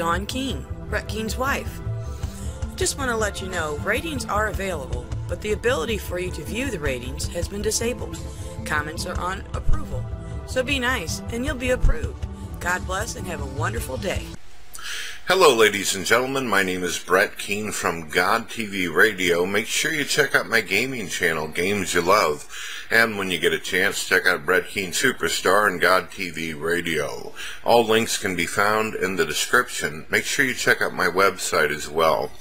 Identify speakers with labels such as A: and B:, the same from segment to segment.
A: Dawn Keane, Brett Keane's wife. Just want to let you know ratings are available, but the ability for you to view the ratings has been disabled. Comments are on approval, so be nice and you'll be approved. God bless and have a wonderful day.
B: Hello, ladies and gentlemen. My name is Brett Keane from God TV Radio. Make sure you check out my gaming channel, Games You Love. And when you get a chance, check out Brett Keane Superstar and God TV Radio. All links can be found in the description. Make sure you check out my website as well.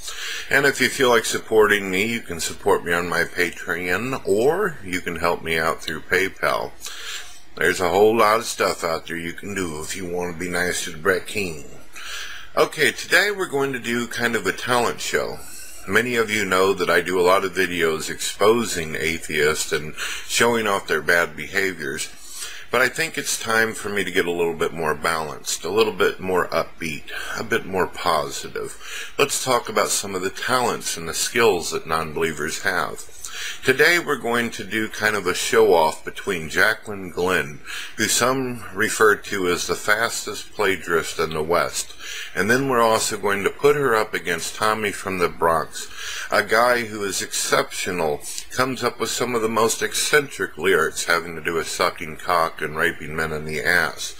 B: And if you feel like supporting me, you can support me on my Patreon or you can help me out through PayPal. There's a whole lot of stuff out there you can do if you want to be nice to Brett Keane. Okay, today we're going to do kind of a talent show. Many of you know that I do a lot of videos exposing atheists and showing off their bad behaviors. But I think it's time for me to get a little bit more balanced, a little bit more upbeat, a bit more positive. Let's talk about some of the talents and the skills that non-believers have. Today we're going to do kind of a show-off between Jaclyn Glenn, who some refer to as the fastest plagiarist in the West, and then we're also going to put her up against Tommy from the Bronx, a guy who is exceptional, comes up with some of the most eccentric lyrics having to do with sucking cock and raping men in the ass.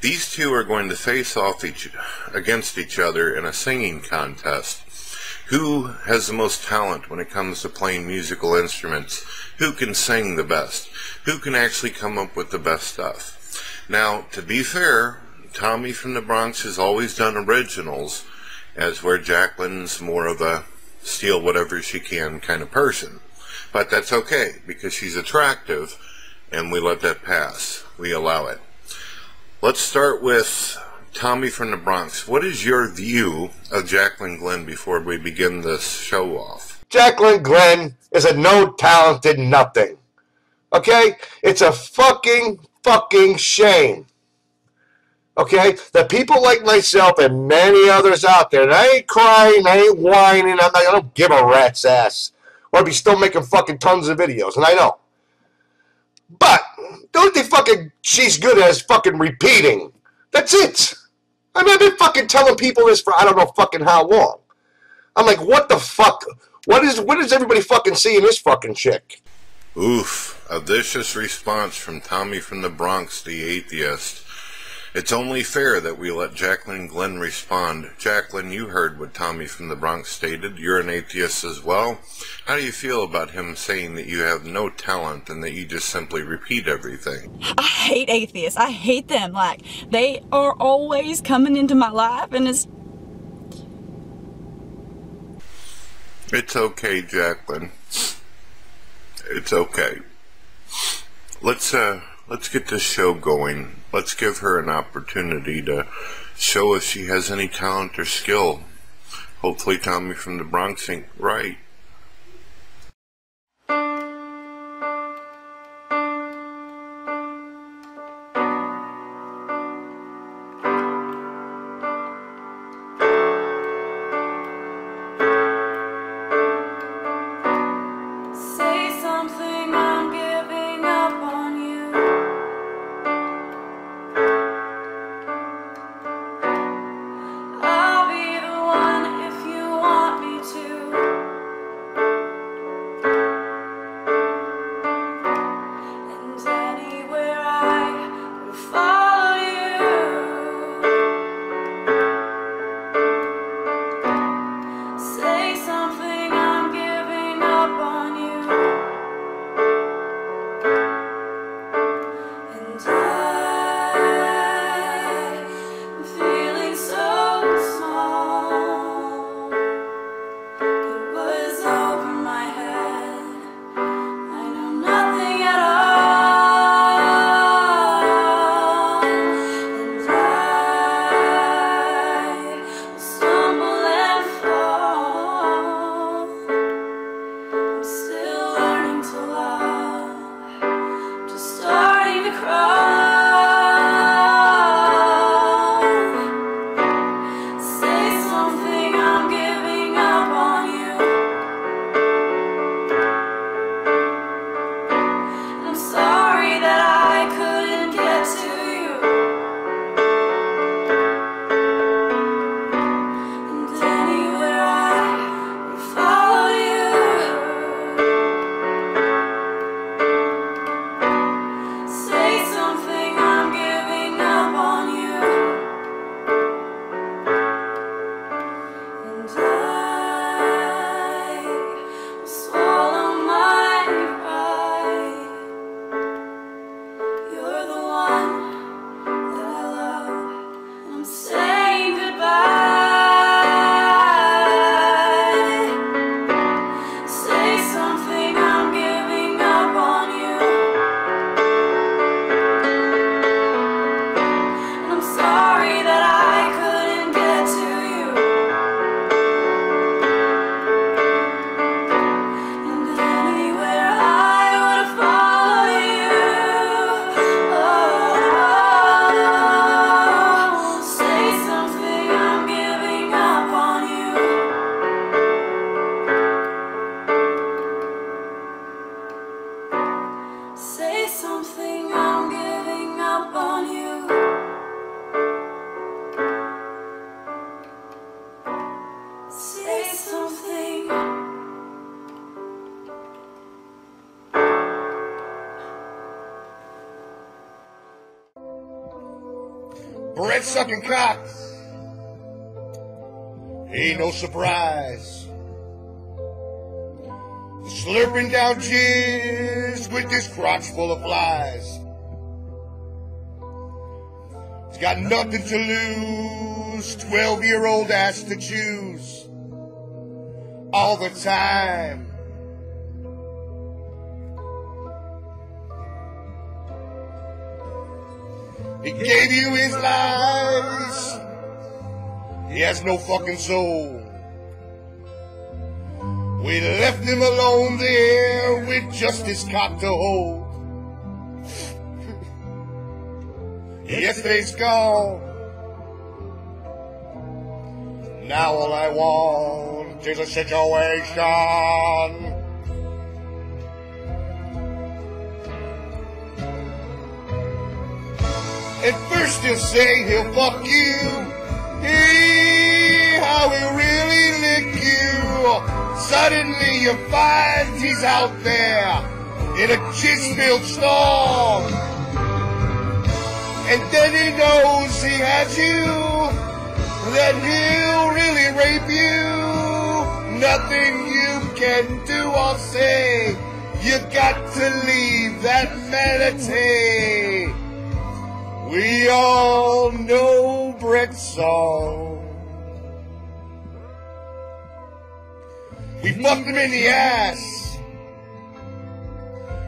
B: These two are going to face off each, against each other in a singing contest. Who has the most talent when it comes to playing musical instruments? Who can sing the best? Who can actually come up with the best stuff? Now, to be fair, Tommy from the Bronx has always done originals, as where Jaclyn's more of a steal whatever she can kind of person. But that's okay, because she's attractive, and we let that pass. We allow it. Let's start with Tommy from the Bronx, what is your view of Jaclyn Glenn before we begin this show off?
C: Jaclyn Glenn is a no talented nothing. Okay? It's a fucking, fucking shame. Okay? The people like myself and many others out there, and I ain't crying, I ain't whining, I'm not, I don't give a rat's ass. Or I'd be still making fucking tons of videos, and I know. But, the only thing fucking she's good at is fucking repeating. That's it. I mean, I've been fucking telling people this for I don't know fucking how long. I'm like, what the fuck? What is what is everybody fucking seeing this fucking chick?
B: Oof, a vicious response from Tommy from the Bronx, the atheist. It's only fair that we let Jaclyn Glenn respond. Jaclyn, you heard what Tommy from the Bronx stated. You're an atheist as well. How do you feel about him saying that you have no talent and that you just simply repeat everything?
D: I hate atheists. I hate them. Like, they are always coming into my life and it's...
B: It's okay, Jaclyn. It's okay. Let's, uh, let's get this show going. Let's give her an opportunity to show if she has any talent or skill. Hopefully Tommy from the Bronx ain't right.
C: Sucking cock. Ain't no surprise. Slurping down jizz with this crotch full of flies. He's got nothing to lose. Twelve year old ass to choose. All the time. He gave you his lies. He has no fucking soul. We left him alone there with just his cock to hold. Yesterday's gone. Now all I want is a situation. At first he'll say he'll fuck you. Hey, how he really lick you. Suddenly you find he's out there in a jizz-filled storm. And then he knows he has you. That he'll really rape you. Nothing you can do or say. You got to leave that manatee. We all know song. We fucked him in the ass.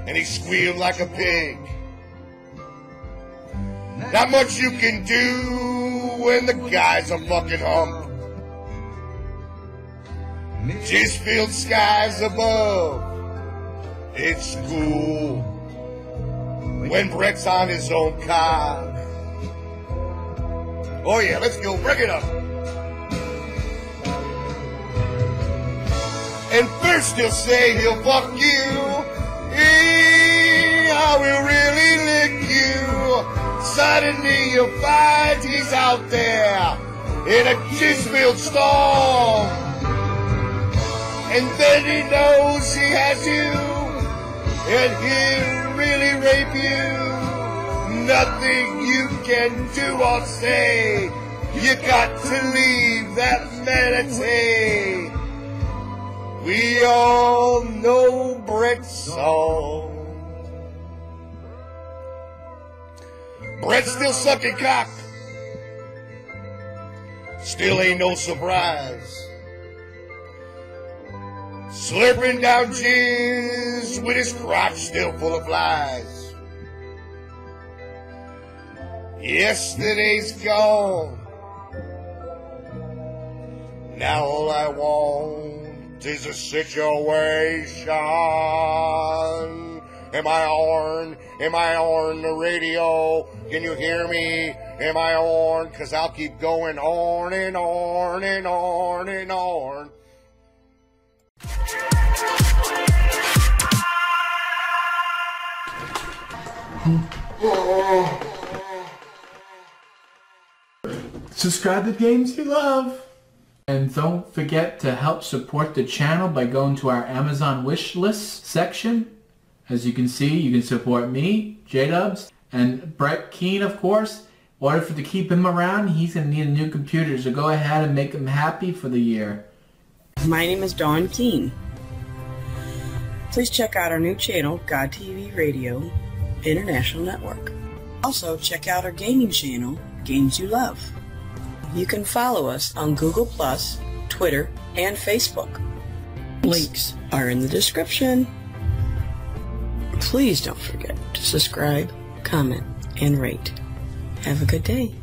C: And he squealed like a pig. Not much you can do when the guy's a fucking hump. Jizz-filled skies above. It's cool when Brett's on his own cock. Oh yeah, let's go, break it up. And first he'll say he'll fuck you. How he'll really lick you. Suddenly you'll find he's out there in a jizz-filled storm. And then he knows he has you. And he'll really rape you. Nothing you can do or say. You got to leave that manatee. We all know Brett's song. Brett's still sucking cock. Still ain't no surprise. Slurping down jizz with his crotch still full of flies. Yesterday's gone. Now all I want is a situation. Am I on? Am I on the radio? Can you hear me? Am I on? Cause I'll keep going on and on and on and on. Oh.
E: Subscribe to games you love. And don't forget to help support the channel by going to our Amazon wish list section. As you can see, you can support me, J-Dubs, and Brett Keane, of course. In order for to keep him around, he's going to need a new computer, so go ahead and make him happy for the year.
A: My name is Dawn Keane. Please check out our new channel, God TV Radio International Network. Also, check out our gaming channel, Games You Love. You can follow us on Google, Plus, Twitter, and Facebook. Links are in the description. Please don't forget to subscribe, comment, and rate. Have a good day.